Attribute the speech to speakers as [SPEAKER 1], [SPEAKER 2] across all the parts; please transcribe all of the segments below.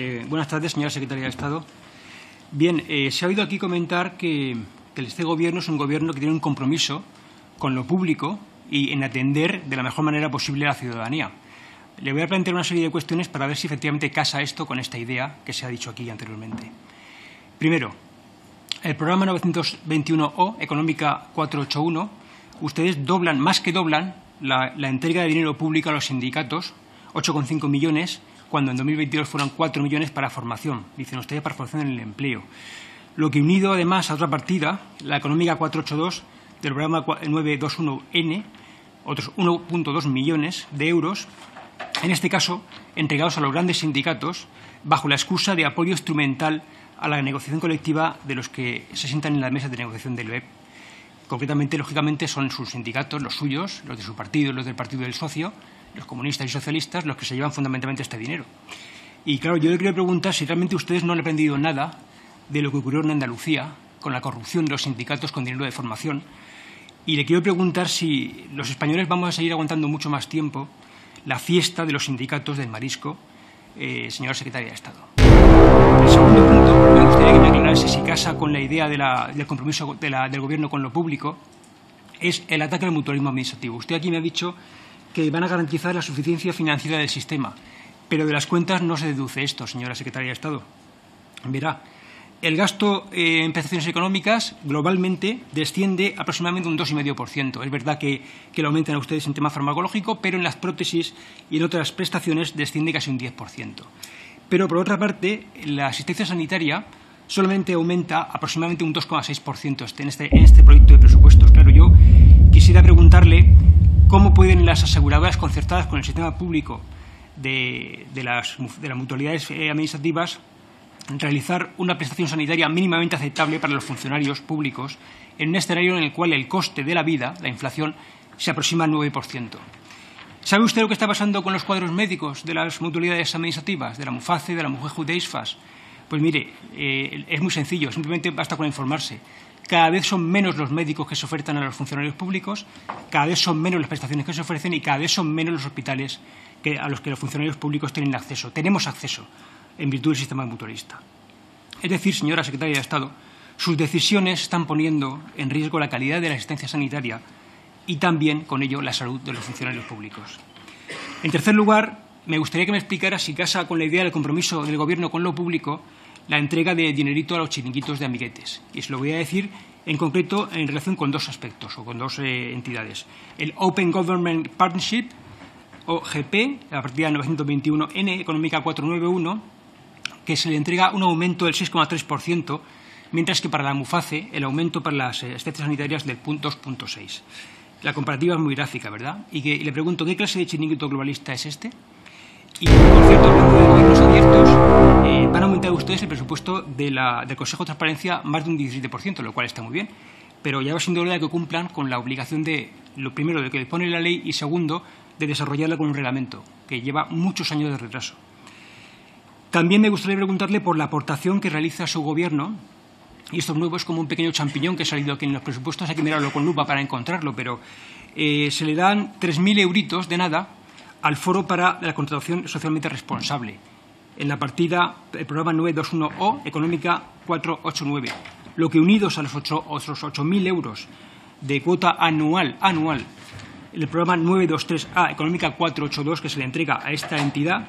[SPEAKER 1] Eh, buenas tardes, señora secretaria de Estado. Bien, eh, se ha oído aquí comentar que, que este Gobierno es un Gobierno que tiene un compromiso con lo público y en atender de la mejor manera posible a la ciudadanía. Le voy a plantear una serie de cuestiones para ver si efectivamente casa esto con esta idea que se ha dicho aquí anteriormente. Primero, el programa 921O, Económica 481, ustedes doblan, más que doblan, la, la entrega de dinero público a los sindicatos, 8,5 millones, cuando en 2022 fueron 4 millones para formación, dicen ustedes, para formación en el empleo. Lo que unido además a otra partida, la Económica 482 del programa 921N, otros 1.2 millones de euros, en este caso entregados a los grandes sindicatos bajo la excusa de apoyo instrumental a la negociación colectiva de los que se sientan en la mesa de negociación del BEP. Concretamente, lógicamente, son sus sindicatos, los suyos, los de su partido, los del partido del socio, los comunistas y socialistas, los que se llevan fundamentalmente este dinero. Y claro, yo le quería preguntar si realmente ustedes no han aprendido nada de lo que ocurrió en Andalucía con la corrupción de los sindicatos con dinero de formación. Y le quiero preguntar si los españoles vamos a seguir aguantando mucho más tiempo la fiesta de los sindicatos del marisco, eh, señora secretaria de Estado. El segundo punto, me gustaría que me aclarase si casa con la idea de la, del compromiso de la, del Gobierno con lo público, es el ataque al mutualismo administrativo. Usted aquí me ha dicho que van a garantizar la suficiencia financiera del sistema, pero de las cuentas no se deduce esto, señora secretaria de Estado. Verá, el gasto eh, en prestaciones económicas globalmente desciende aproximadamente un 2,5%. Es verdad que, que, lo aumentan a ustedes en tema farmacológico, pero en las prótesis y en otras prestaciones desciende casi un 10%. Pero, por otra parte, la asistencia sanitaria solamente aumenta aproximadamente un 2,6% en este, en este proyecto de presupuestos. Claro, yo quisiera preguntarle cómo pueden las aseguradoras concertadas con el sistema público de, de, las, de las mutualidades eh, administrativas realizar una prestación sanitaria mínimamente aceptable para los funcionarios públicos en un escenario en el cual el coste de la vida, la inflación, se aproxima al 9%. ¿Sabe usted lo que está pasando con los cuadros médicos de las mutualidades administrativas, de la MUFACE, de la MUJEJU de ISFAS? Pues mire, eh, es muy sencillo, simplemente basta con informarse. Cada vez son menos los médicos que se ofertan a los funcionarios públicos, cada vez son menos las prestaciones que se ofrecen y cada vez son menos los hospitales a los que los funcionarios públicos tienen acceso. Tenemos acceso en virtud del sistema mutualista. Es decir, señora secretaria de Estado, sus decisiones están poniendo en riesgo la calidad de la asistencia sanitaria y también, con ello, la salud de los funcionarios públicos. En tercer lugar, me gustaría que me explicara si casa con la idea del compromiso del Gobierno con lo público la entrega de dinerito a los chiringuitos de amiguetes. Y se lo voy a decir en concreto en relación con dos aspectos o con dos eh, entidades. El Open Government Partnership, o GP, la partida 921N, Económica 491, que se le entrega un aumento del 6,3%, mientras que para la MUFACE el aumento para las asistencias sanitarias del 2,6%. La comparativa es muy gráfica, ¿verdad? Y, que, y le pregunto, ¿qué clase de chiringuito globalista es este? Y, por cierto, eh, van a aumentar ustedes el presupuesto de la, del Consejo de Transparencia más de un 17%, lo cual está muy bien. Pero ya va siendo hora de que cumplan con la obligación de, lo primero, de que dispone la ley y, segundo, de desarrollarla con un reglamento, que lleva muchos años de retraso. También me gustaría preguntarle por la aportación que realiza su Gobierno y esto nuevo es como un pequeño champiñón que ha salido aquí en los presupuestos, hay que mirarlo con lupa para encontrarlo, pero eh, se le dan 3.000 euritos de nada al Foro para la Contratación Socialmente Responsable, en la partida, el programa 921O, Económica 489, lo que unidos a los ocho, otros 8.000 euros de cuota anual, anual, el programa 923A, Económica 482, que se le entrega a esta entidad,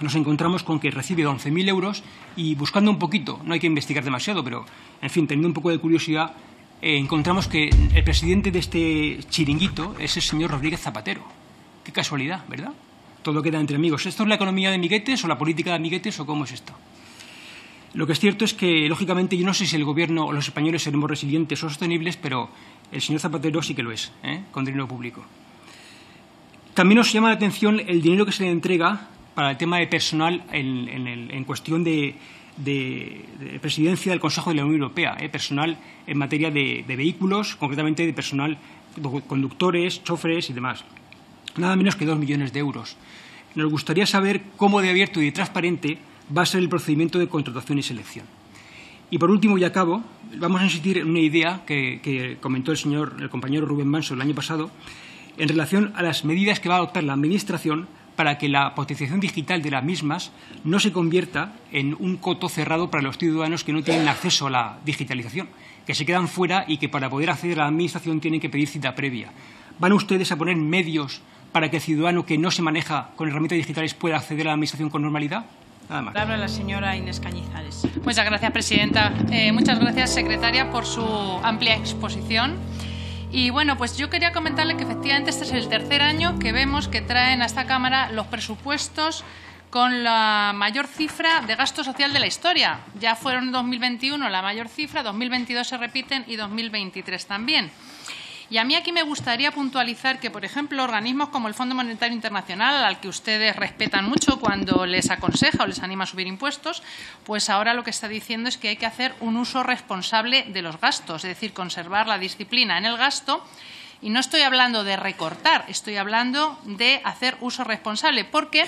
[SPEAKER 1] nos encontramos con que recibe 11.000 euros y buscando un poquito, no hay que investigar demasiado, pero, en fin, teniendo un poco de curiosidad, eh, encontramos que el presidente de este chiringuito es el señor Rodríguez Zapatero. Qué casualidad, ¿verdad? Todo queda entre amigos. ¿Esto es la economía de amiguetes o la política de amiguetes o cómo es esto? Lo que es cierto es que, lógicamente, yo no sé si el Gobierno o los españoles seremos resilientes o sostenibles, pero el señor Zapatero sí que lo es, ¿eh? con dinero público. También nos llama la atención el dinero que se le entrega para el tema de personal en, cuestión de, presidencia del Consejo de la Unión Europea, eh, personal en materia de, de, vehículos, concretamente de personal, conductores, choferes y demás. Nada menos que dos millones de euros. Nos gustaría saber cómo de abierto y de transparente va a ser el procedimiento de contratación y selección. Y por último, y acabo, vamos a insistir en una idea que, que comentó el, señor, el compañero Rubén Manso el año pasado en relación a las medidas que va a adoptar la Administración para que la potenciación digital de las mismas no se convierta en un coto cerrado para los ciudadanos que no tienen acceso a la digitalización, que se quedan fuera y que para poder acceder a la Administración tienen que pedir cita previa. ¿Van ustedes a poner medios para que el ciudadano que no se maneja con herramientas digitales pueda acceder a la Administración con normalidad?
[SPEAKER 2] Nada más. Habla la señora Inés Cañizares. Muchas gracias, presidenta. Eh, muchas gracias, secretaria, por su amplia exposición. Y bueno, pues yo quería comentarle que efectivamente este es el tercer año que vemos que traen a esta Cámara los presupuestos con la mayor cifra de gasto social de la historia. Ya fueron en 2021 la mayor cifra, 2022 se repiten y 2023 también. Y a mí aquí me gustaría puntualizar que, por ejemplo, organismos como el Fondo Monetario Internacional, al que ustedes respetan mucho cuando les aconseja o les anima a subir impuestos, pues ahora lo que está diciendo es que hay que hacer un uso responsable de los gastos, es decir, conservar la disciplina en el gasto. Y no estoy hablando de recortar, estoy hablando de hacer uso responsable, porque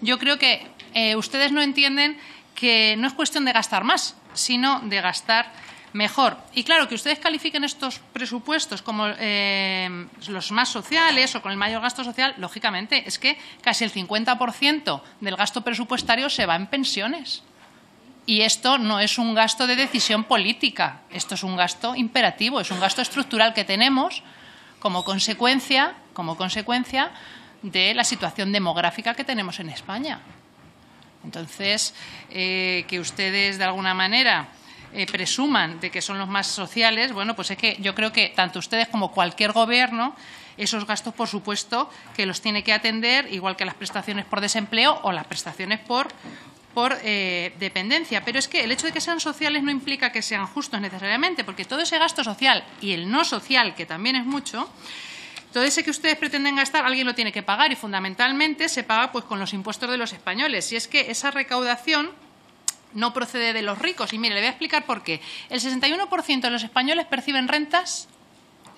[SPEAKER 2] yo creo que eh, ustedes no entienden que no es cuestión de gastar más, sino de gastar mejor. Y claro, que ustedes califiquen estos presupuestos como eh, los más sociales o con el mayor gasto social, lógicamente, es que casi el 50% del gasto presupuestario se va en pensiones. Y esto no es un gasto de decisión política, esto es un gasto imperativo, es un gasto estructural que tenemos como consecuencia, como consecuencia de la situación demográfica que tenemos en España. Entonces, eh, que ustedes de alguna manera eh, presuman de que son los más sociales, bueno, pues es que yo creo que tanto ustedes como cualquier gobierno esos gastos, por supuesto, que los tiene que atender, igual que las prestaciones por desempleo o las prestaciones por, por eh, dependencia. Pero es que el hecho de que sean sociales no implica que sean justos necesariamente, porque todo ese gasto social y el no social, que también es mucho, todo ese que ustedes pretenden gastar, alguien lo tiene que pagar y fundamentalmente se paga pues con los impuestos de los españoles. Y es que esa recaudación no procede de los ricos. Y mire, le voy a explicar por qué. El 61% de los españoles perciben rentas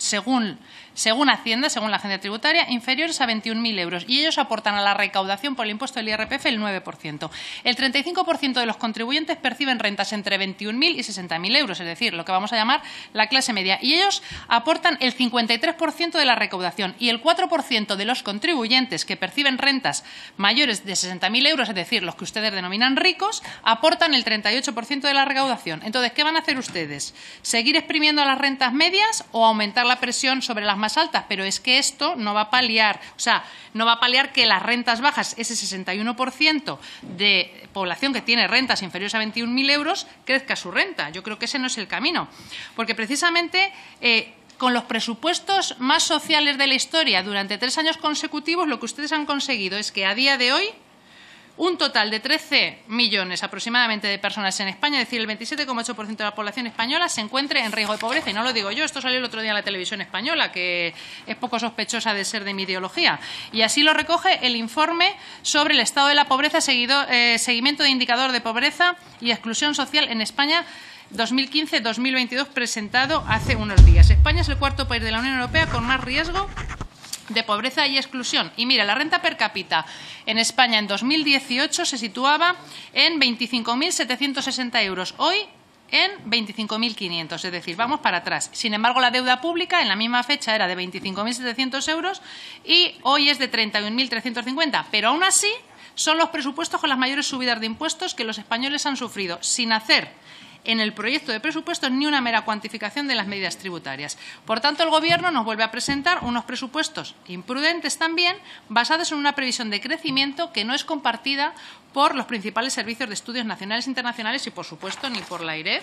[SPEAKER 2] según, según Hacienda, según la agencia tributaria, inferiores a 21.000 euros y ellos aportan a la recaudación por el impuesto del IRPF el 9%. El 35% de los contribuyentes perciben rentas entre 21.000 y 60.000 euros, es decir, lo que vamos a llamar la clase media, y ellos aportan el 53% de la recaudación y el 4% de los contribuyentes que perciben rentas mayores de 60.000 euros, es decir, los que ustedes denominan ricos, aportan el 38% de la recaudación. Entonces, ¿qué van a hacer ustedes? ¿Seguir exprimiendo las rentas medias o aumentar la presión sobre las más altas, pero es que esto no va a paliar, o sea, no va a paliar que las rentas bajas, ese 61% de población que tiene rentas inferiores a 21.000 euros, crezca su renta. Yo creo que ese no es el camino, porque precisamente eh, con los presupuestos más sociales de la historia durante tres años consecutivos, lo que ustedes han conseguido es que a día de hoy un total de 13 millones aproximadamente de personas en España, es decir, el 27,8% de la población española se encuentre en riesgo de pobreza. Y no lo digo yo, esto salió el otro día en la televisión española, que es poco sospechosa de ser de mi ideología. Y así lo recoge el informe sobre el estado de la pobreza, seguido, eh, seguimiento de indicador de pobreza y exclusión social en España 2015-2022, presentado hace unos días. España es el cuarto país de la Unión Europea con más riesgo de pobreza y exclusión. Y mira, la renta per cápita en España en 2018 se situaba en 25.760 euros. Hoy en 25.500, es decir, vamos para atrás. Sin embargo, la deuda pública en la misma fecha era de 25.700 euros y hoy es de 31.350. Pero aún así, son los presupuestos con las mayores subidas de impuestos que los españoles han sufrido, sin hacer en el proyecto de presupuestos ni una mera cuantificación de las medidas tributarias. Por tanto, el Gobierno nos vuelve a presentar unos presupuestos imprudentes también, basados en una previsión de crecimiento que no es compartida por los principales servicios de estudios nacionales e internacionales y, por supuesto, ni por la IREF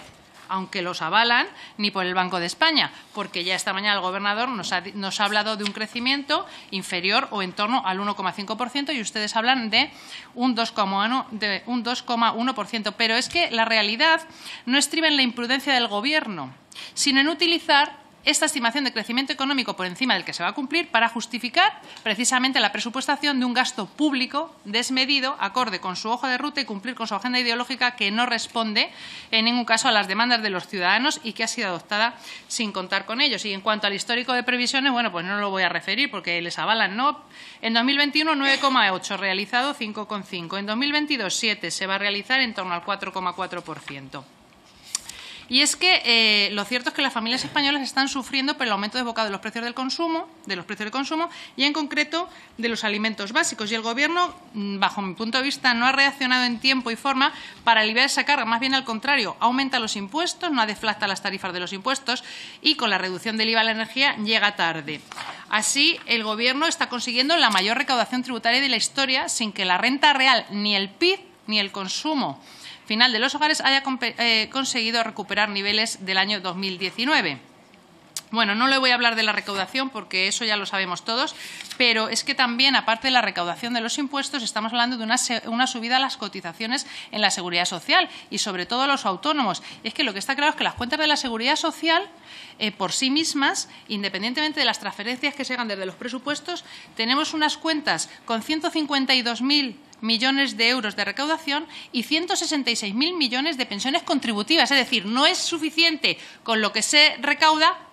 [SPEAKER 2] aunque los avalan, ni por el Banco de España, porque ya esta mañana el gobernador nos ha, hablado de un crecimiento inferior o en torno al 1,5% y ustedes hablan de un 2,1%. Pero es que la realidad no estriba en la imprudencia del Gobierno, sino en utilizar esta estimación de crecimiento económico por encima del que se va a cumplir para justificar precisamente la presupuestación de un gasto público desmedido, acorde con su hoja de ruta y cumplir con su agenda ideológica que no responde en ningún caso a las demandas de los ciudadanos y que ha sido adoptada sin contar con ellos. Y en cuanto al histórico de previsiones, bueno, pues no lo voy a referir porque les avalan, ¿no? En 2021, 9,8, realizado 5,5. En 2022, 7, se va a realizar en torno al 4,4%. Y es que eh, lo cierto es que las familias españolas están sufriendo por el aumento desbocado de los precios del consumo, de los precios de consumo y en concreto de los alimentos básicos. Y el Gobierno, mm, bajo mi punto de vista, no ha reaccionado en tiempo y forma para aliviar esa carga. Más bien al contrario, aumenta los impuestos, no deflacta las tarifas de los impuestos y con la reducción del IVA a la energía llega tarde. Así, el Gobierno está consiguiendo la mayor recaudación tributaria de la historia sin que la renta real, ni el PIB, ni el consumo final de los hogares haya eh, conseguido recuperar niveles del año 2019. Bueno, no le voy a hablar de la recaudación porque eso ya lo sabemos todos, pero es que también, aparte de la recaudación de los impuestos, estamos hablando de una, subida a las cotizaciones en la seguridad social y sobre todo a los autónomos. Es que lo que está claro es que las cuentas de la seguridad social, eh, por sí mismas, independientemente de las transferencias que se hagan desde los presupuestos, tenemos unas cuentas con 152.000 millones de euros de recaudación y 166.000 millones de pensiones contributivas. Es decir, no es suficiente con lo que se recauda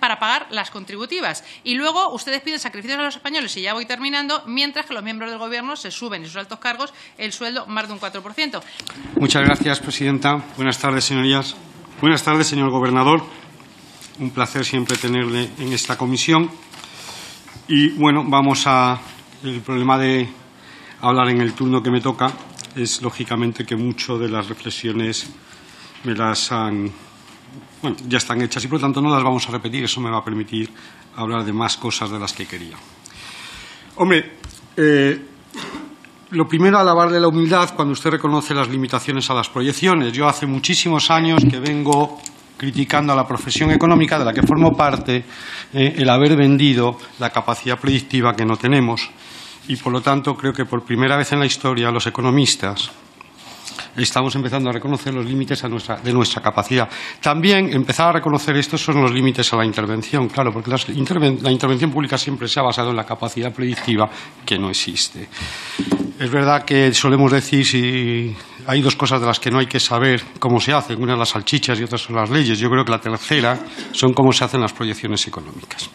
[SPEAKER 2] para pagar las contributivas. Y luego ustedes piden sacrificios a los españoles, y ya voy terminando, mientras que los miembros del Gobierno se suben en sus altos cargos el sueldo más de un 4%.
[SPEAKER 3] Muchas gracias, presidenta. Buenas tardes, señorías. Buenas tardes, señor gobernador. Un placer siempre tenerle en esta comisión. Y bueno, vamos a. El problema de hablar en el turno que me toca es, lógicamente, que mucho de las reflexiones me las han bueno, ya están hechas y por lo tanto no las vamos a repetir. Eso me va a permitir hablar de más cosas de las que quería. Hombre, eh, lo primero, alabarle la humildad cuando usted reconoce las limitaciones a las proyecciones. Yo hace muchísimos años que vengo criticando a la profesión económica de la que formo parte eh, el haber vendido la capacidad predictiva que no tenemos. Y, por lo tanto, creo que por primera vez en la historia los economistas estamos empezando a reconocer los límites de nuestra capacidad. También empezar a reconocer estos son los límites a la intervención, claro, porque la intervención pública siempre se ha basado en la capacidad predictiva que no existe. Es verdad que solemos decir si hay dos cosas de las que no hay que saber cómo se hacen, una las salchichas y otra son las leyes. Yo creo que la tercera son cómo se hacen las proyecciones económicas.